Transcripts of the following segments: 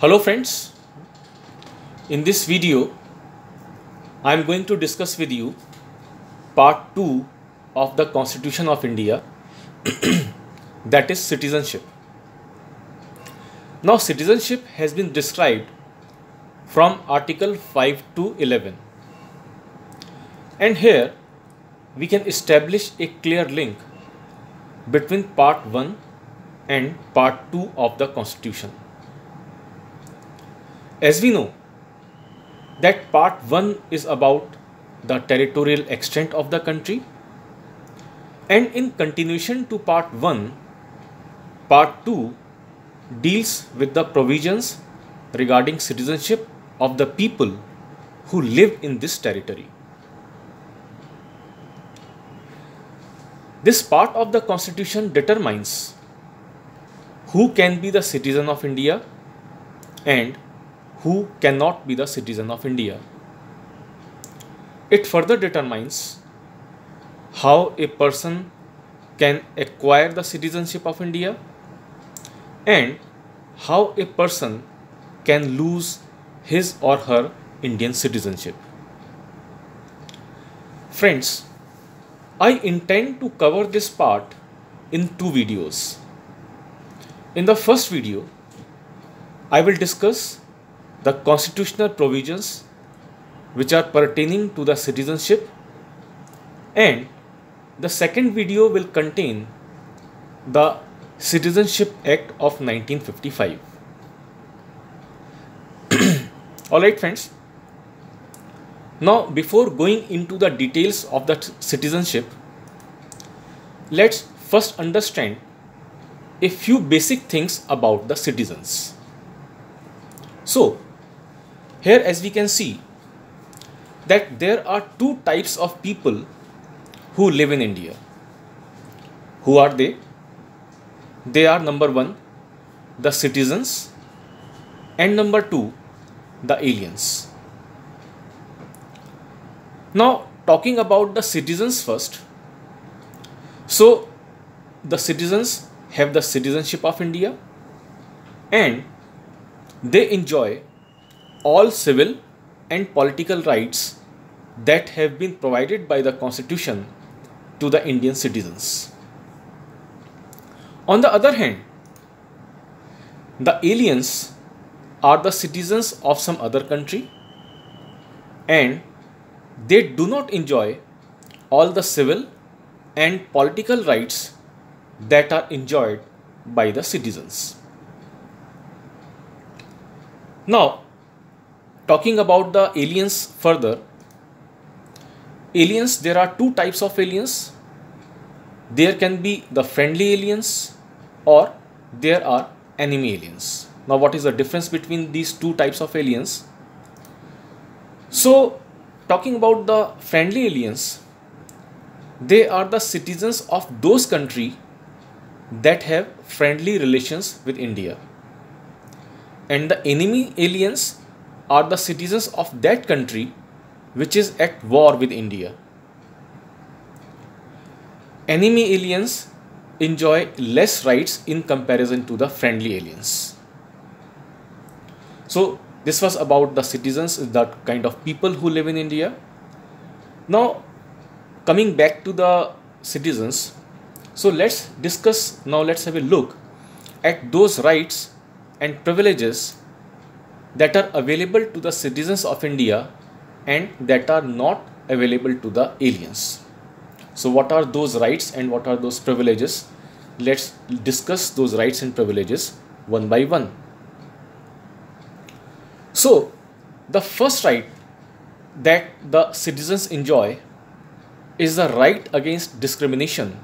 Hello friends, in this video I am going to discuss with you part 2 of the Constitution of India that is citizenship. Now citizenship has been described from article 5 to 11 and here we can establish a clear link between part 1 and part 2 of the constitution as we know that part 1 is about the territorial extent of the country. And in continuation to part 1 part 2 deals with the provisions regarding citizenship of the people who live in this territory. This part of the constitution determines who can be the citizen of India and who cannot be the citizen of India. It further determines how a person can acquire the citizenship of India and how a person can lose his or her Indian citizenship. Friends, I intend to cover this part in two videos. In the first video, I will discuss the constitutional provisions which are pertaining to the citizenship and the second video will contain the Citizenship Act of 1955. Alright friends, now, before going into the details of the citizenship, let's first understand a few basic things about the citizens. So, here as we can see that there are two types of people who live in India. Who are they? They are number one, the citizens, and number two, the aliens. Now, talking about the citizens first. So, the citizens have the citizenship of India and they enjoy all civil and political rights that have been provided by the constitution to the Indian citizens. On the other hand, the aliens are the citizens of some other country and they do not enjoy all the civil and political rights that are enjoyed by the citizens. Now, talking about the aliens further, aliens, there are two types of aliens. There can be the friendly aliens or there are enemy aliens. Now, what is the difference between these two types of aliens? So, talking about the friendly aliens, they are the citizens of those country that have friendly relations with India. And the enemy aliens are the citizens of that country which is at war with India. Enemy aliens enjoy less rights in comparison to the friendly aliens. So this was about the citizens, the kind of people who live in India. Now, coming back to the citizens, so let's discuss now, let's have a look at those rights and privileges that are available to the citizens of India and that are not available to the aliens. So, what are those rights and what are those privileges? Let's discuss those rights and privileges one by one. So, the first right that the citizens enjoy is the right against discrimination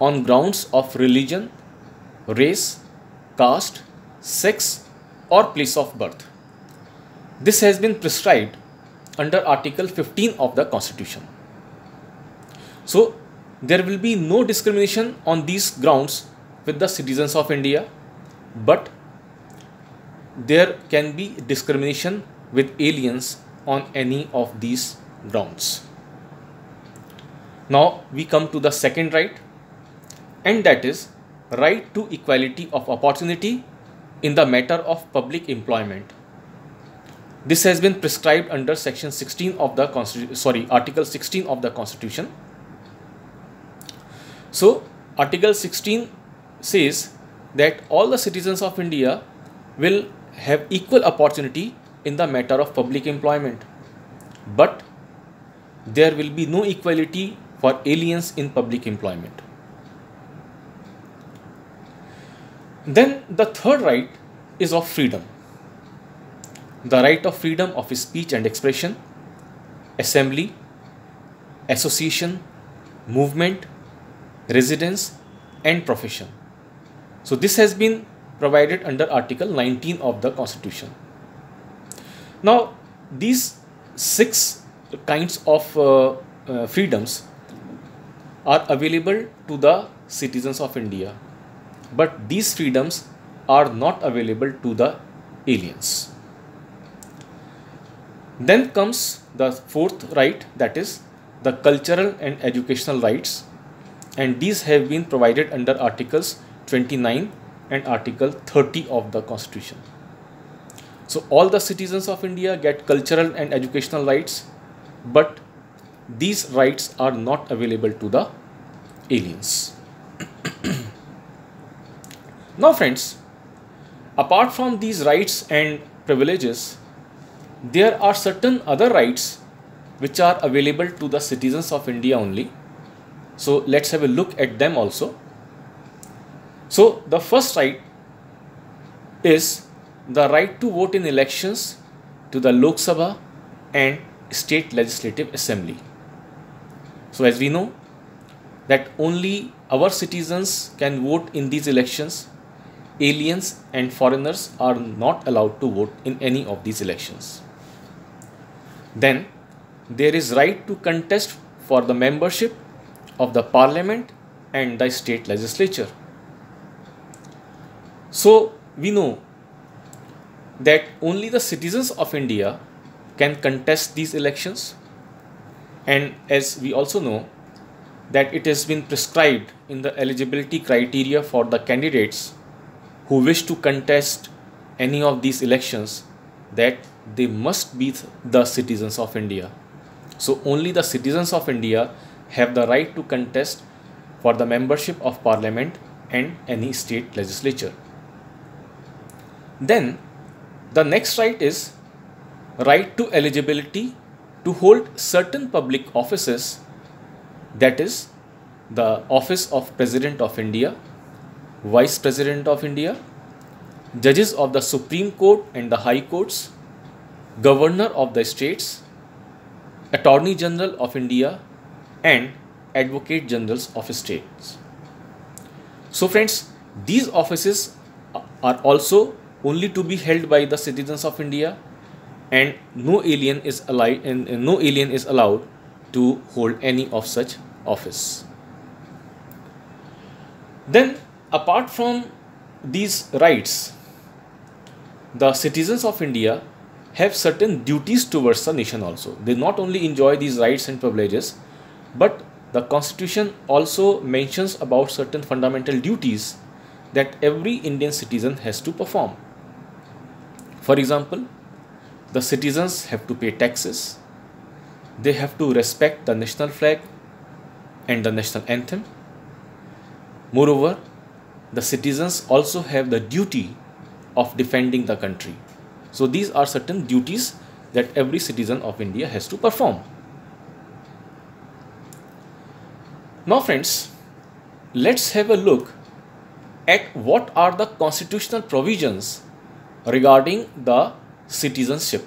on grounds of religion, race, caste, sex, or place of birth. This has been prescribed under Article 15 of the Constitution. So, there will be no discrimination on these grounds with the citizens of India, but there can be discrimination with aliens on any of these grounds. Now we come to the second right and that is right to equality of opportunity in the matter of public employment. This has been prescribed under section 16 of the sorry article 16 of the constitution. So article 16 says that all the citizens of India will have equal opportunity in the matter of public employment but there will be no equality for aliens in public employment. Then the third right is of freedom. The right of freedom of speech and expression, assembly, association, movement, residence and profession. So this has been provided under article 19 of the constitution. Now these six kinds of uh, uh, freedoms are available to the citizens of India but these freedoms are not available to the aliens. Then comes the fourth right that is the cultural and educational rights and these have been provided under articles 29 and article 30 of the constitution. So all the citizens of India get cultural and educational rights but these rights are not available to the aliens. Now friends, apart from these rights and privileges, there are certain other rights which are available to the citizens of India only. So let's have a look at them also. So the first right is the right to vote in elections to the Lok Sabha and state legislative assembly. So as we know that only our citizens can vote in these elections aliens and foreigners are not allowed to vote in any of these elections. Then there is right to contest for the membership of the parliament and the state legislature. So we know that only the citizens of India can contest these elections and as we also know that it has been prescribed in the eligibility criteria for the candidates who wish to contest any of these elections that they must be the citizens of India. So only the citizens of India have the right to contest for the membership of parliament and any state legislature. Then the next right is right to eligibility to hold certain public offices that is the office of President of India Vice President of India, judges of the Supreme Court and the High Courts, Governor of the states, Attorney General of India, and Advocate Generals of states. So, friends, these offices are also only to be held by the citizens of India, and no alien is allowed and no alien is allowed to hold any of such office. Then apart from these rights, the citizens of India have certain duties towards the nation also. They not only enjoy these rights and privileges, but the constitution also mentions about certain fundamental duties that every Indian citizen has to perform. For example, the citizens have to pay taxes, they have to respect the national flag and the national anthem. Moreover, the citizens also have the duty of defending the country. So these are certain duties that every citizen of India has to perform. Now friends, let's have a look at what are the constitutional provisions regarding the citizenship.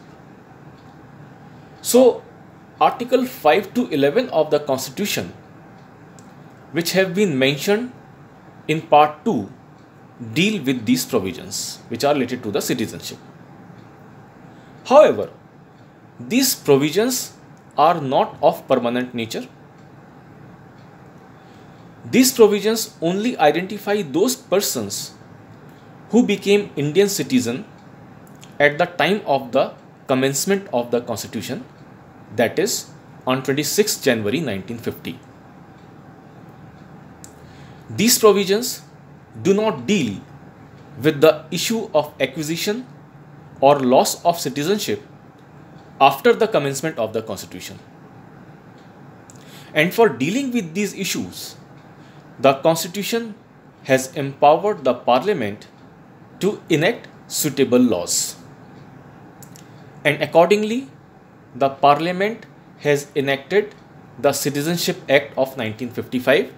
So Article 5 to 11 of the Constitution which have been mentioned in part 2 deal with these provisions which are related to the citizenship. However, these provisions are not of permanent nature. These provisions only identify those persons who became Indian citizen at the time of the commencement of the constitution that is on 26 January 1950. These provisions do not deal with the issue of acquisition or loss of citizenship after the commencement of the constitution. And for dealing with these issues, the constitution has empowered the parliament to enact suitable laws. And accordingly, the parliament has enacted the Citizenship Act of 1955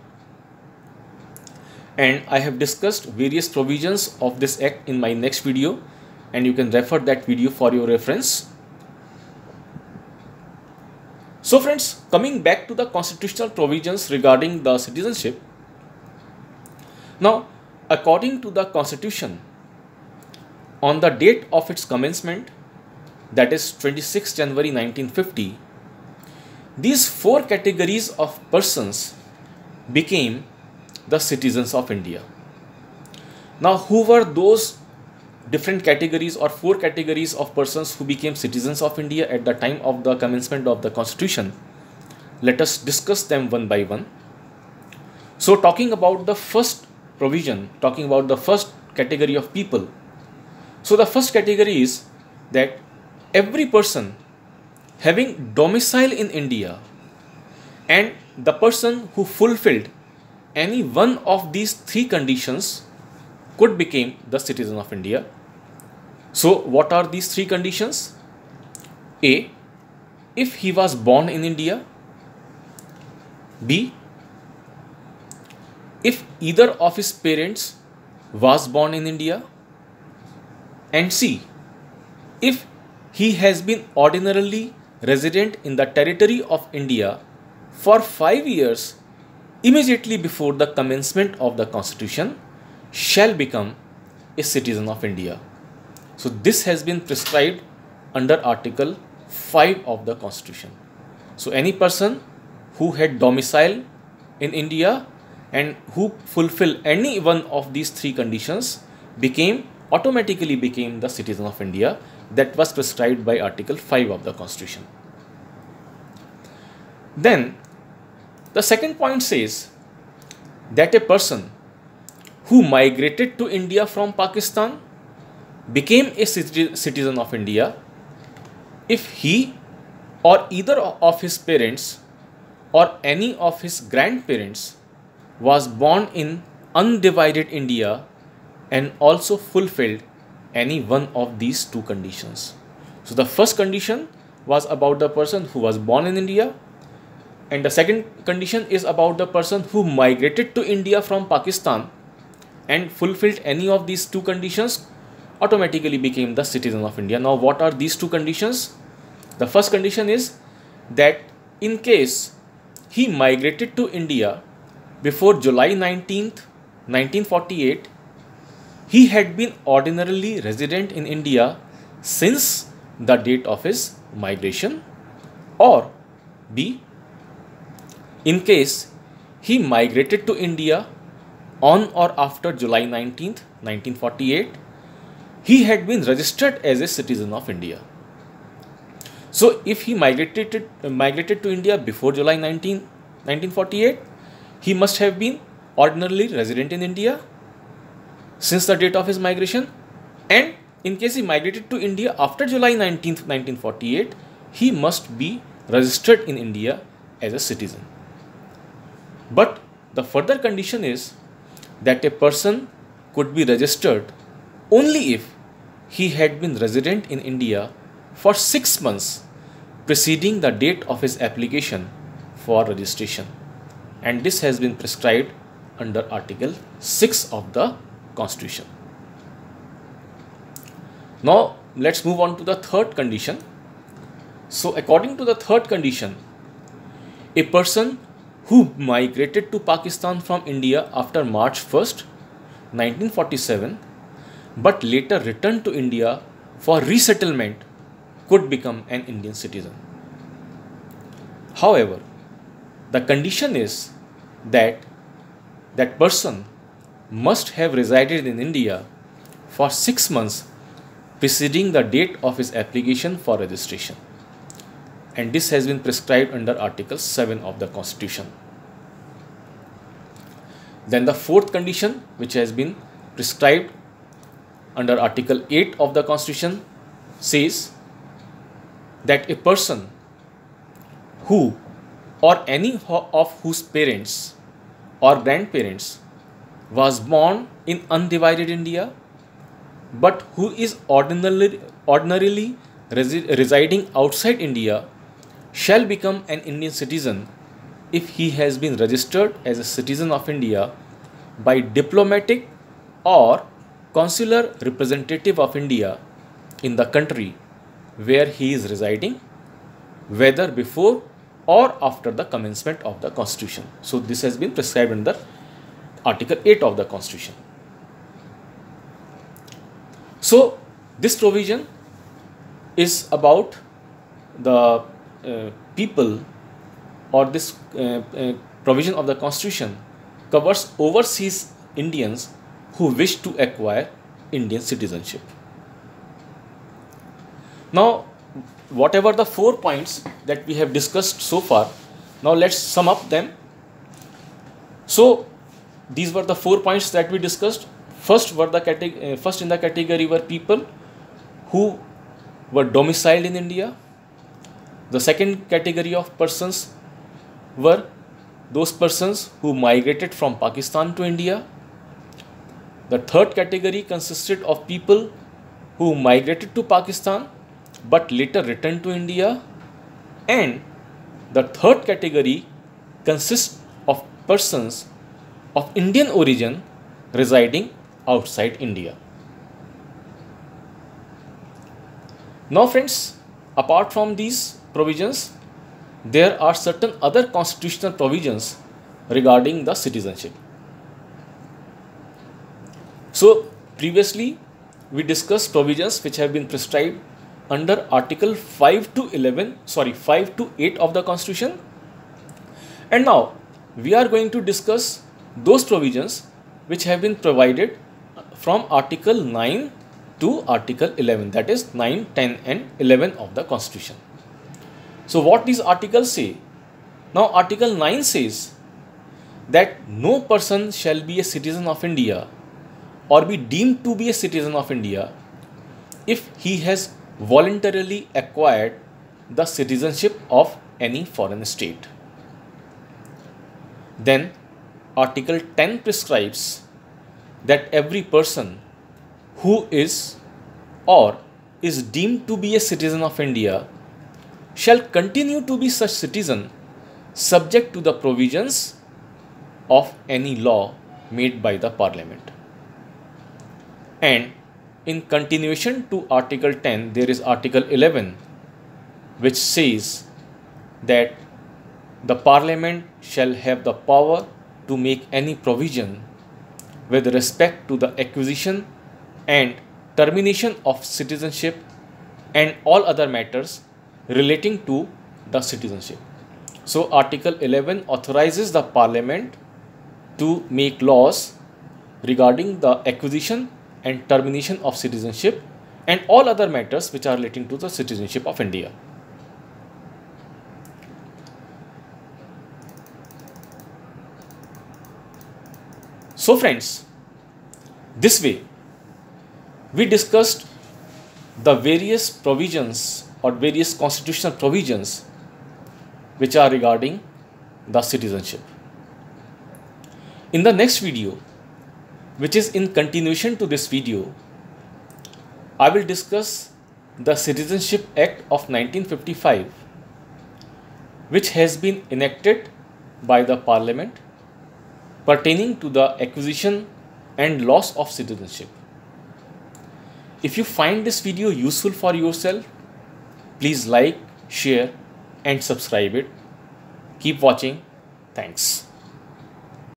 and I have discussed various provisions of this act in my next video and you can refer that video for your reference. So friends, coming back to the constitutional provisions regarding the citizenship. Now, according to the constitution, on the date of its commencement, that is 26 January 1950, these four categories of persons became the citizens of India. Now, who were those different categories or four categories of persons who became citizens of India at the time of the commencement of the constitution? Let us discuss them one by one. So, talking about the first provision, talking about the first category of people. So, the first category is that every person having domicile in India and the person who fulfilled any one of these three conditions could become the citizen of India. So what are these three conditions? A. If he was born in India. B. If either of his parents was born in India. And C. If he has been ordinarily resident in the territory of India for five years immediately before the commencement of the constitution shall become a citizen of India. So this has been prescribed under article 5 of the constitution. So any person who had domicile in India and who fulfill any one of these three conditions became automatically became the citizen of India that was prescribed by Article 5 of the Constitution. Then, the second point says that a person who migrated to India from Pakistan became a citizen of India if he or either of his parents or any of his grandparents was born in undivided India and also fulfilled any one of these two conditions. So the first condition was about the person who was born in India and the second condition is about the person who migrated to India from Pakistan and fulfilled any of these two conditions automatically became the citizen of India. Now what are these two conditions? The first condition is that in case he migrated to India before July 19th 1948 he had been ordinarily resident in India since the date of his migration or B. In case he migrated to India on or after July 19th, 1948, he had been registered as a citizen of India. So if he migrated, migrated to India before July 19, 1948, he must have been ordinarily resident in India since the date of his migration and in case he migrated to India after July 19, 1948 he must be registered in India as a citizen but the further condition is that a person could be registered only if he had been resident in India for 6 months preceding the date of his application for registration and this has been prescribed under article 6 of the constitution. Now let's move on to the third condition. So according to the third condition, a person who migrated to Pakistan from India after March 1st, 1947, but later returned to India for resettlement could become an Indian citizen. However, the condition is that that person must have resided in India for six months preceding the date of his application for registration. And this has been prescribed under Article 7 of the Constitution. Then the fourth condition which has been prescribed under Article 8 of the Constitution says that a person who or any of whose parents or grandparents was born in undivided India but who is ordinarily, ordinarily resi- residing outside India shall become an Indian citizen if he has been registered as a citizen of India by diplomatic or consular representative of India in the country where he is residing, whether before or after the commencement of the Constitution. So, this has been prescribed under Article 8 of the Constitution. So, this provision is about the people or this uh, uh, provision of the Constitution covers overseas Indians who wish to acquire Indian citizenship. Now, whatever the four points that we have discussed so far, now let's sum up them. So, these were the four points that we discussed. First were the uh, first in the category were people who were domiciled in India. The second category of persons were those persons who migrated from Pakistan to India. The third category consisted of people who migrated to Pakistan but later returned to India. And the third category consists of persons of Indian origin residing outside India. Now, friends, apart from these provisions, there are certain other constitutional provisions regarding the citizenship. So, previously we discussed provisions which have been prescribed under Article 5 to 11, sorry, 5 to 8 of the Constitution. And now we are going to discuss those provisions which have been provided from Article 9 to Article 11, that is 9, 10, and 11 of the Constitution. So, what these articles say? Now, Article 9 says that no person shall be a citizen of India or be deemed to be a citizen of India if he has voluntarily acquired the citizenship of any foreign state. Then, Article 10 prescribes that every person who is or is deemed to be a citizen of India shall continue to be such citizen subject to the provisions of any law made by the parliament. And in continuation to Article 10, there is Article 11, which says that the Parliament shall have the power to make any provision with respect to the acquisition and termination of citizenship and all other matters relating to the citizenship. So, Article 11 authorizes the Parliament to make laws regarding the acquisition and termination of citizenship and all other matters which are relating to the citizenship of India. So friends, this way we discussed the various provisions or various constitutional provisions which are regarding the citizenship. In the next video, which is in continuation to this video, I will discuss the Citizenship Act of 1955 which has been enacted by the Parliament pertaining to the acquisition and loss of citizenship. If you find this video useful for yourself, please like, share and subscribe it. Keep watching. Thanks.